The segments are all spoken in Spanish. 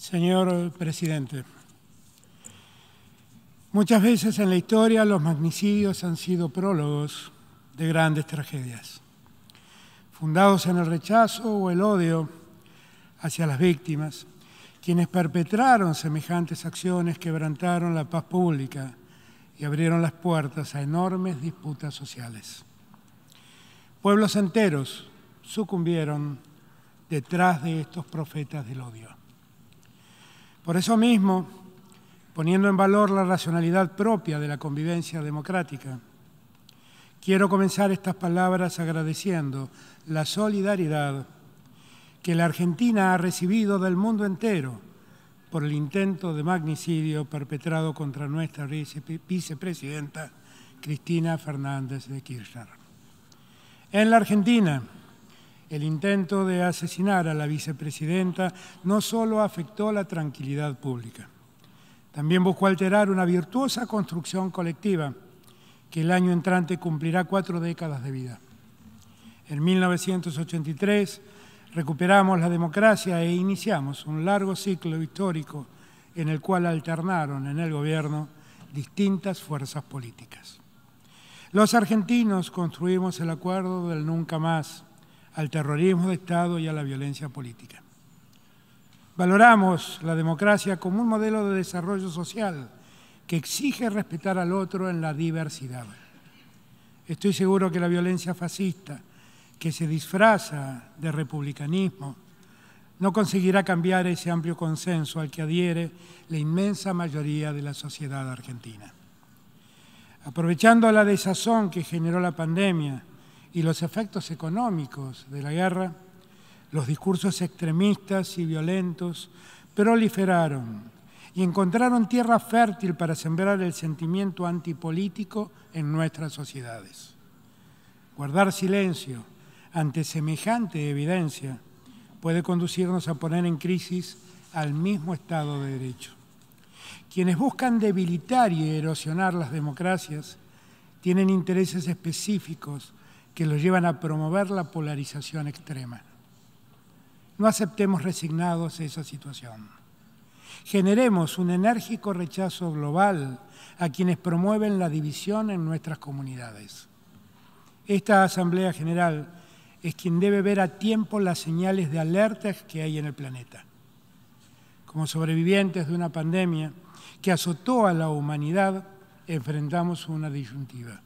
Señor presidente, muchas veces en la historia los magnicidios han sido prólogos de grandes tragedias, fundados en el rechazo o el odio hacia las víctimas, quienes perpetraron semejantes acciones quebrantaron la paz pública y abrieron las puertas a enormes disputas sociales. Pueblos enteros sucumbieron detrás de estos profetas del odio. Por eso mismo, poniendo en valor la racionalidad propia de la convivencia democrática, quiero comenzar estas palabras agradeciendo la solidaridad que la Argentina ha recibido del mundo entero por el intento de magnicidio perpetrado contra nuestra vicepresidenta Cristina Fernández de Kirchner. En la Argentina, el intento de asesinar a la vicepresidenta no solo afectó la tranquilidad pública, también buscó alterar una virtuosa construcción colectiva que el año entrante cumplirá cuatro décadas de vida. En 1983 recuperamos la democracia e iniciamos un largo ciclo histórico en el cual alternaron en el gobierno distintas fuerzas políticas. Los argentinos construimos el acuerdo del nunca más al terrorismo de Estado y a la violencia política. Valoramos la democracia como un modelo de desarrollo social que exige respetar al otro en la diversidad. Estoy seguro que la violencia fascista, que se disfraza de republicanismo, no conseguirá cambiar ese amplio consenso al que adhiere la inmensa mayoría de la sociedad argentina. Aprovechando la desazón que generó la pandemia, y los efectos económicos de la guerra, los discursos extremistas y violentos proliferaron y encontraron tierra fértil para sembrar el sentimiento antipolítico en nuestras sociedades. Guardar silencio ante semejante evidencia puede conducirnos a poner en crisis al mismo Estado de Derecho. Quienes buscan debilitar y erosionar las democracias tienen intereses específicos que los llevan a promover la polarización extrema. No aceptemos resignados esa situación. Generemos un enérgico rechazo global a quienes promueven la división en nuestras comunidades. Esta Asamblea General es quien debe ver a tiempo las señales de alerta que hay en el planeta. Como sobrevivientes de una pandemia que azotó a la humanidad, enfrentamos una disyuntiva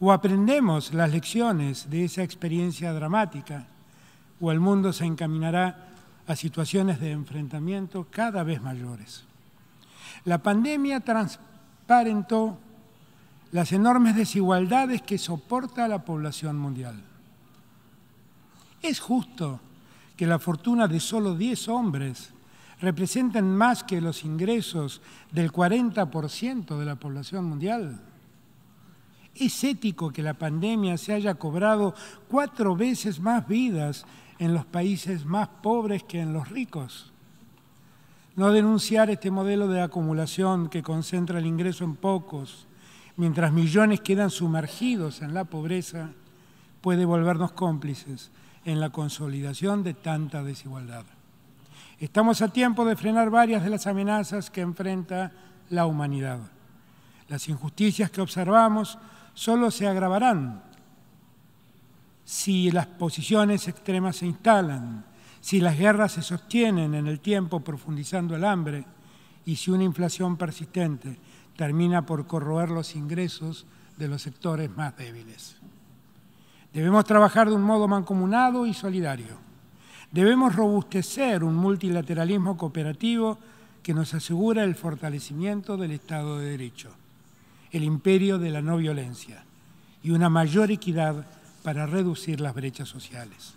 o aprendemos las lecciones de esa experiencia dramática, o el mundo se encaminará a situaciones de enfrentamiento cada vez mayores. La pandemia transparentó las enormes desigualdades que soporta la población mundial. Es justo que la fortuna de solo 10 hombres representen más que los ingresos del 40% de la población mundial. ¿Es ético que la pandemia se haya cobrado cuatro veces más vidas en los países más pobres que en los ricos? No denunciar este modelo de acumulación que concentra el ingreso en pocos, mientras millones quedan sumergidos en la pobreza, puede volvernos cómplices en la consolidación de tanta desigualdad. Estamos a tiempo de frenar varias de las amenazas que enfrenta la humanidad. Las injusticias que observamos solo se agravarán si las posiciones extremas se instalan, si las guerras se sostienen en el tiempo profundizando el hambre y si una inflación persistente termina por corroer los ingresos de los sectores más débiles. Debemos trabajar de un modo mancomunado y solidario. Debemos robustecer un multilateralismo cooperativo que nos asegura el fortalecimiento del Estado de Derecho el imperio de la no violencia y una mayor equidad para reducir las brechas sociales.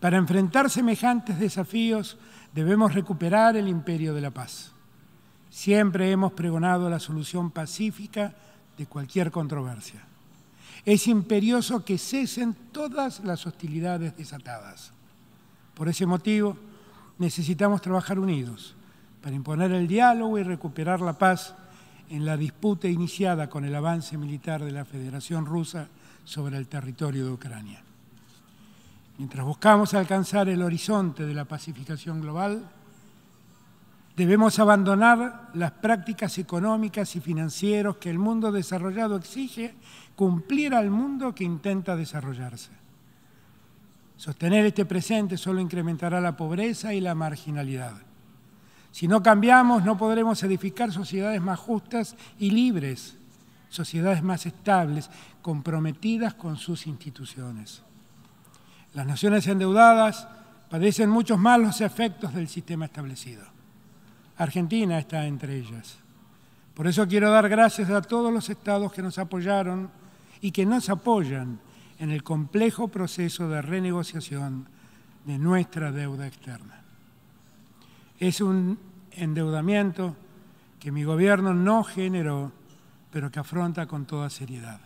Para enfrentar semejantes desafíos debemos recuperar el imperio de la paz. Siempre hemos pregonado la solución pacífica de cualquier controversia. Es imperioso que cesen todas las hostilidades desatadas. Por ese motivo, necesitamos trabajar unidos para imponer el diálogo y recuperar la paz en la disputa iniciada con el avance militar de la Federación Rusa sobre el territorio de Ucrania. Mientras buscamos alcanzar el horizonte de la pacificación global, Debemos abandonar las prácticas económicas y financieras que el mundo desarrollado exige cumplir al mundo que intenta desarrollarse. Sostener este presente solo incrementará la pobreza y la marginalidad. Si no cambiamos, no podremos edificar sociedades más justas y libres, sociedades más estables, comprometidas con sus instituciones. Las naciones endeudadas padecen muchos malos efectos del sistema establecido. Argentina está entre ellas. Por eso quiero dar gracias a todos los estados que nos apoyaron y que nos apoyan en el complejo proceso de renegociación de nuestra deuda externa. Es un endeudamiento que mi gobierno no generó, pero que afronta con toda seriedad.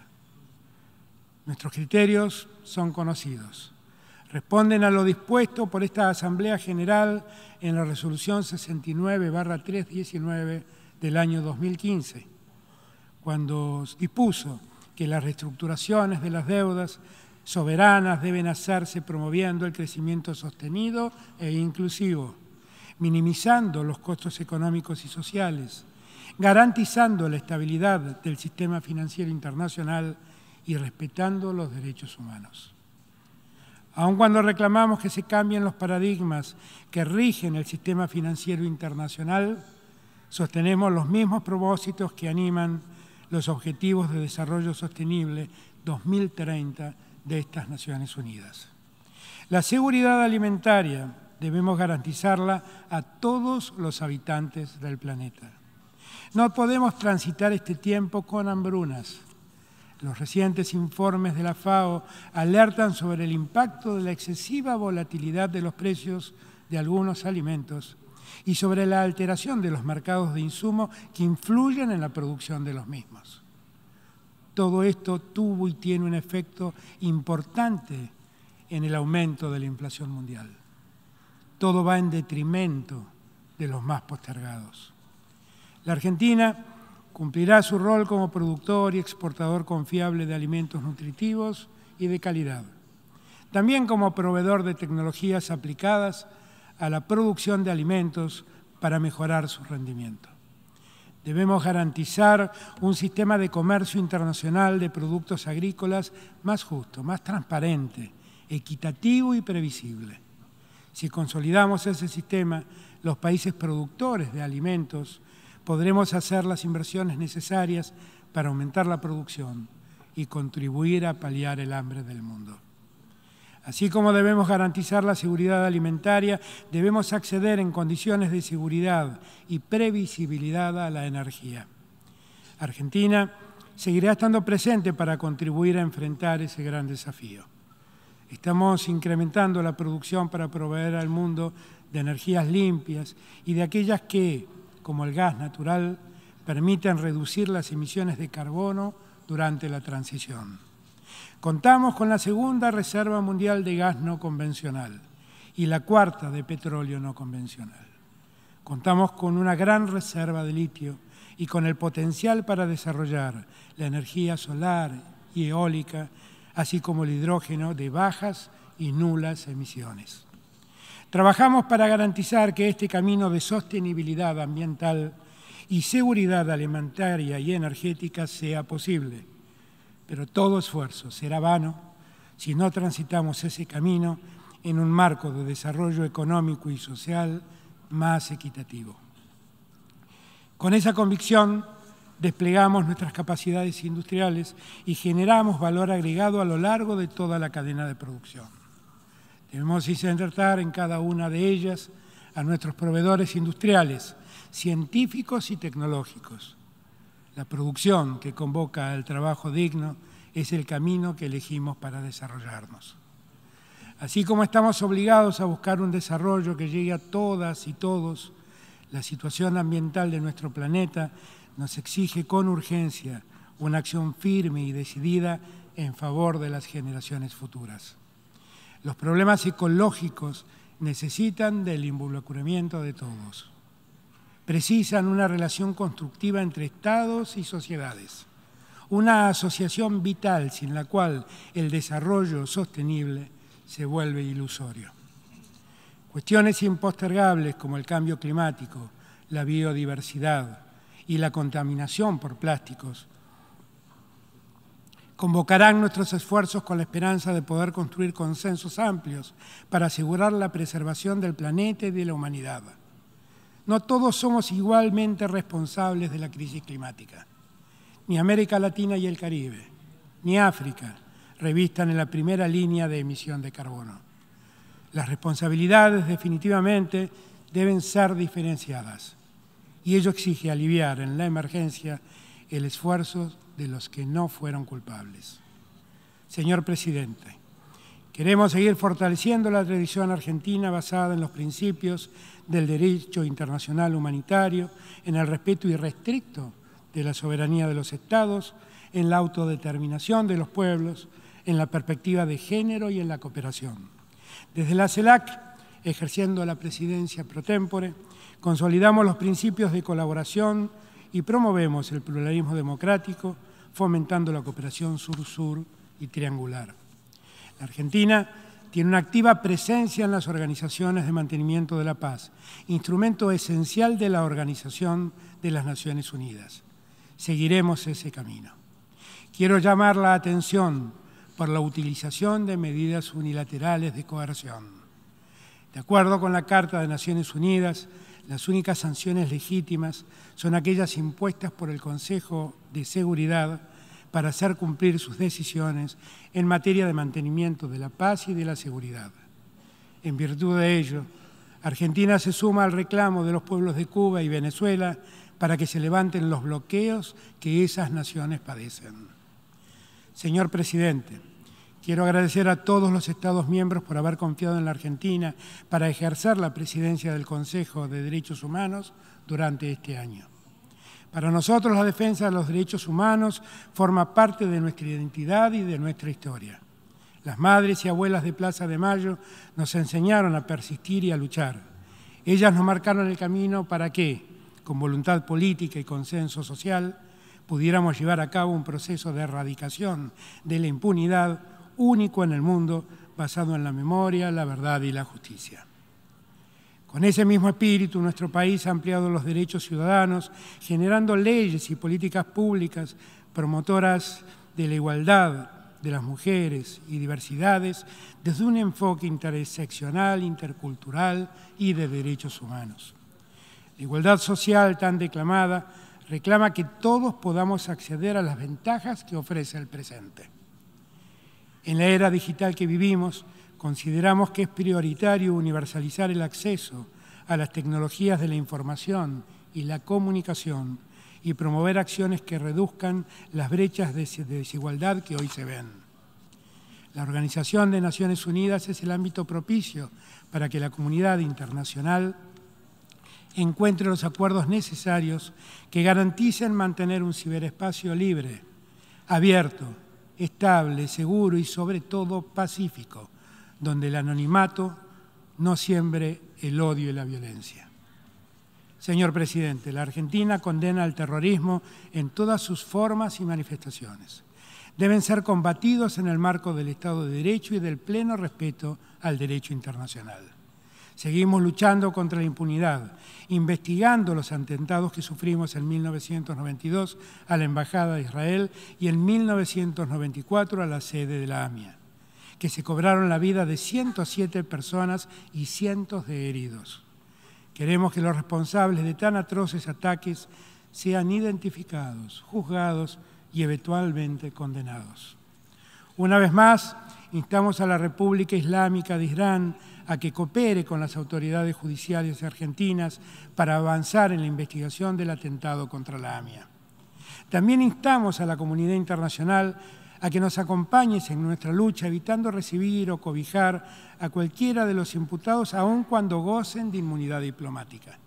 Nuestros criterios son conocidos. Responden a lo dispuesto por esta Asamblea General en la resolución 69-319 del año 2015, cuando dispuso que las reestructuraciones de las deudas soberanas deben hacerse promoviendo el crecimiento sostenido e inclusivo, minimizando los costos económicos y sociales, garantizando la estabilidad del sistema financiero internacional y respetando los derechos humanos. Aun cuando reclamamos que se cambien los paradigmas que rigen el sistema financiero internacional, sostenemos los mismos propósitos que animan los Objetivos de Desarrollo Sostenible 2030 de estas Naciones Unidas. La seguridad alimentaria debemos garantizarla a todos los habitantes del planeta. No podemos transitar este tiempo con hambrunas. Los recientes informes de la FAO alertan sobre el impacto de la excesiva volatilidad de los precios de algunos alimentos y sobre la alteración de los mercados de insumo que influyen en la producción de los mismos. Todo esto tuvo y tiene un efecto importante en el aumento de la inflación mundial. Todo va en detrimento de los más postergados. La Argentina cumplirá su rol como productor y exportador confiable de alimentos nutritivos y de calidad. También como proveedor de tecnologías aplicadas a la producción de alimentos para mejorar su rendimiento. Debemos garantizar un sistema de comercio internacional de productos agrícolas más justo, más transparente, equitativo y previsible. Si consolidamos ese sistema, los países productores de alimentos podremos hacer las inversiones necesarias para aumentar la producción y contribuir a paliar el hambre del mundo. Así como debemos garantizar la seguridad alimentaria, debemos acceder en condiciones de seguridad y previsibilidad a la energía. Argentina seguirá estando presente para contribuir a enfrentar ese gran desafío. Estamos incrementando la producción para proveer al mundo de energías limpias y de aquellas que, como el gas natural, permiten reducir las emisiones de carbono durante la transición. Contamos con la segunda reserva mundial de gas no convencional y la cuarta de petróleo no convencional. Contamos con una gran reserva de litio y con el potencial para desarrollar la energía solar y eólica, así como el hidrógeno de bajas y nulas emisiones. Trabajamos para garantizar que este camino de sostenibilidad ambiental y seguridad alimentaria y energética sea posible pero todo esfuerzo será vano si no transitamos ese camino en un marco de desarrollo económico y social más equitativo. Con esa convicción desplegamos nuestras capacidades industriales y generamos valor agregado a lo largo de toda la cadena de producción. Debemos insertar en cada una de ellas a nuestros proveedores industriales, científicos y tecnológicos, la producción que convoca al trabajo digno es el camino que elegimos para desarrollarnos. Así como estamos obligados a buscar un desarrollo que llegue a todas y todos, la situación ambiental de nuestro planeta nos exige con urgencia una acción firme y decidida en favor de las generaciones futuras. Los problemas ecológicos necesitan del involucramiento de todos precisan una relación constructiva entre estados y sociedades, una asociación vital sin la cual el desarrollo sostenible se vuelve ilusorio. Cuestiones impostergables como el cambio climático, la biodiversidad y la contaminación por plásticos, convocarán nuestros esfuerzos con la esperanza de poder construir consensos amplios para asegurar la preservación del planeta y de la humanidad. No todos somos igualmente responsables de la crisis climática. Ni América Latina y el Caribe, ni África revistan en la primera línea de emisión de carbono. Las responsabilidades definitivamente deben ser diferenciadas y ello exige aliviar en la emergencia el esfuerzo de los que no fueron culpables. Señor presidente, queremos seguir fortaleciendo la tradición argentina basada en los principios del derecho internacional humanitario, en el respeto irrestricto de la soberanía de los estados, en la autodeterminación de los pueblos, en la perspectiva de género y en la cooperación. Desde la CELAC, ejerciendo la presidencia pro tempore, consolidamos los principios de colaboración y promovemos el pluralismo democrático, fomentando la cooperación sur-sur y triangular. La Argentina tiene una activa presencia en las organizaciones de mantenimiento de la paz, instrumento esencial de la Organización de las Naciones Unidas. Seguiremos ese camino. Quiero llamar la atención por la utilización de medidas unilaterales de coerción. De acuerdo con la Carta de Naciones Unidas, las únicas sanciones legítimas son aquellas impuestas por el Consejo de Seguridad para hacer cumplir sus decisiones en materia de mantenimiento de la paz y de la seguridad. En virtud de ello, Argentina se suma al reclamo de los pueblos de Cuba y Venezuela para que se levanten los bloqueos que esas naciones padecen. Señor presidente, quiero agradecer a todos los Estados miembros por haber confiado en la Argentina para ejercer la presidencia del Consejo de Derechos Humanos durante este año. Para nosotros la defensa de los derechos humanos forma parte de nuestra identidad y de nuestra historia. Las madres y abuelas de Plaza de Mayo nos enseñaron a persistir y a luchar. Ellas nos marcaron el camino para que, con voluntad política y consenso social, pudiéramos llevar a cabo un proceso de erradicación de la impunidad único en el mundo basado en la memoria, la verdad y la justicia. Con ese mismo espíritu, nuestro país ha ampliado los derechos ciudadanos, generando leyes y políticas públicas promotoras de la igualdad de las mujeres y diversidades desde un enfoque interseccional, intercultural y de derechos humanos. La igualdad social tan declamada reclama que todos podamos acceder a las ventajas que ofrece el presente. En la era digital que vivimos, consideramos que es prioritario universalizar el acceso a las tecnologías de la información y la comunicación y promover acciones que reduzcan las brechas de desigualdad que hoy se ven. La Organización de Naciones Unidas es el ámbito propicio para que la comunidad internacional encuentre los acuerdos necesarios que garanticen mantener un ciberespacio libre, abierto, estable, seguro y sobre todo pacífico, donde el anonimato no siembre el odio y la violencia. Señor presidente, la Argentina condena el terrorismo en todas sus formas y manifestaciones. Deben ser combatidos en el marco del Estado de Derecho y del pleno respeto al derecho internacional. Seguimos luchando contra la impunidad, investigando los atentados que sufrimos en 1992 a la Embajada de Israel y en 1994 a la sede de la AMIA que se cobraron la vida de 107 personas y cientos de heridos. Queremos que los responsables de tan atroces ataques sean identificados, juzgados y eventualmente condenados. Una vez más, instamos a la República Islámica de Irán a que coopere con las autoridades judiciales argentinas para avanzar en la investigación del atentado contra la AMIA. También instamos a la comunidad internacional a que nos acompañes en nuestra lucha, evitando recibir o cobijar a cualquiera de los imputados, aun cuando gocen de inmunidad diplomática.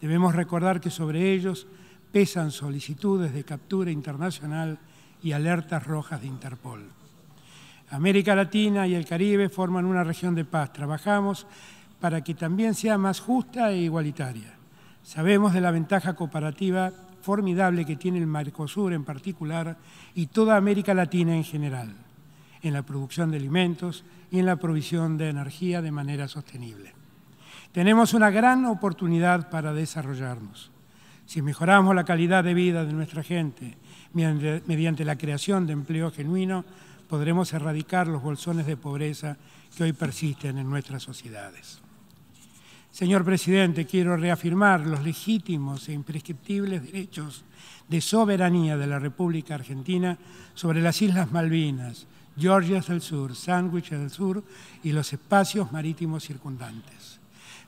Debemos recordar que sobre ellos pesan solicitudes de captura internacional y alertas rojas de Interpol. América Latina y el Caribe forman una región de paz. Trabajamos para que también sea más justa e igualitaria. Sabemos de la ventaja cooperativa formidable que tiene el Mercosur en particular y toda América Latina en general, en la producción de alimentos y en la provisión de energía de manera sostenible. Tenemos una gran oportunidad para desarrollarnos. Si mejoramos la calidad de vida de nuestra gente mediante la creación de empleo genuino, podremos erradicar los bolsones de pobreza que hoy persisten en nuestras sociedades. Señor presidente, quiero reafirmar los legítimos e imprescriptibles derechos de soberanía de la República Argentina sobre las Islas Malvinas, Georgia del Sur, Sandwich del Sur y los espacios marítimos circundantes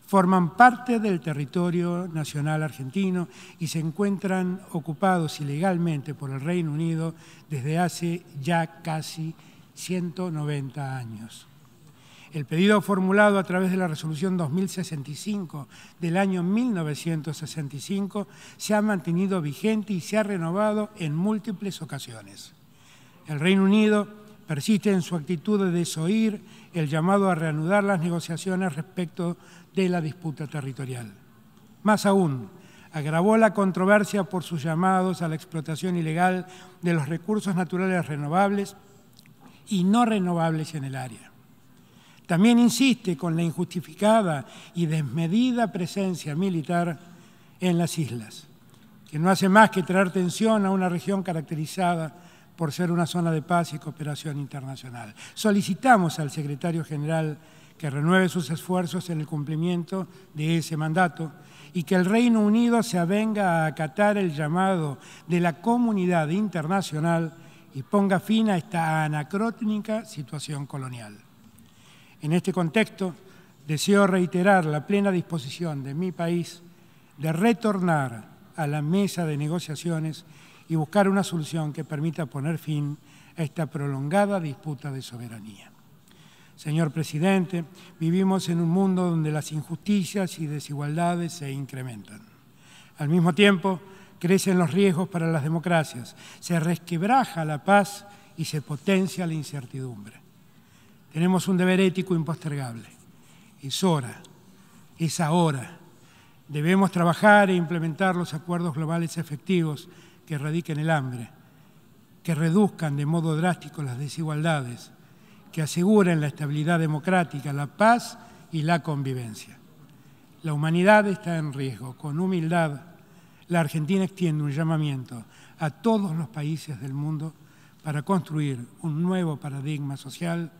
forman parte del territorio nacional argentino y se encuentran ocupados ilegalmente por el Reino Unido desde hace ya casi 190 años. El pedido formulado a través de la resolución 2065 del año 1965 se ha mantenido vigente y se ha renovado en múltiples ocasiones. El Reino Unido persiste en su actitud de desoír el llamado a reanudar las negociaciones respecto de la disputa territorial. Más aún, agravó la controversia por sus llamados a la explotación ilegal de los recursos naturales renovables y no renovables en el área. También insiste con la injustificada y desmedida presencia militar en las islas, que no hace más que traer tensión a una región caracterizada por ser una zona de paz y cooperación internacional. Solicitamos al secretario general que renueve sus esfuerzos en el cumplimiento de ese mandato y que el Reino Unido se avenga a acatar el llamado de la comunidad internacional y ponga fin a esta anacrónica situación colonial. En este contexto, deseo reiterar la plena disposición de mi país de retornar a la mesa de negociaciones y buscar una solución que permita poner fin a esta prolongada disputa de soberanía. Señor presidente, vivimos en un mundo donde las injusticias y desigualdades se incrementan. Al mismo tiempo, crecen los riesgos para las democracias, se resquebraja la paz y se potencia la incertidumbre. Tenemos un deber ético impostergable. Es hora, es ahora. Debemos trabajar e implementar los acuerdos globales efectivos que erradiquen el hambre, que reduzcan de modo drástico las desigualdades, que aseguren la estabilidad democrática, la paz y la convivencia. La humanidad está en riesgo. Con humildad, la Argentina extiende un llamamiento a todos los países del mundo para construir un nuevo paradigma social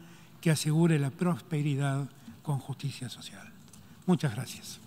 que asegure la prosperidad con justicia social. Muchas gracias.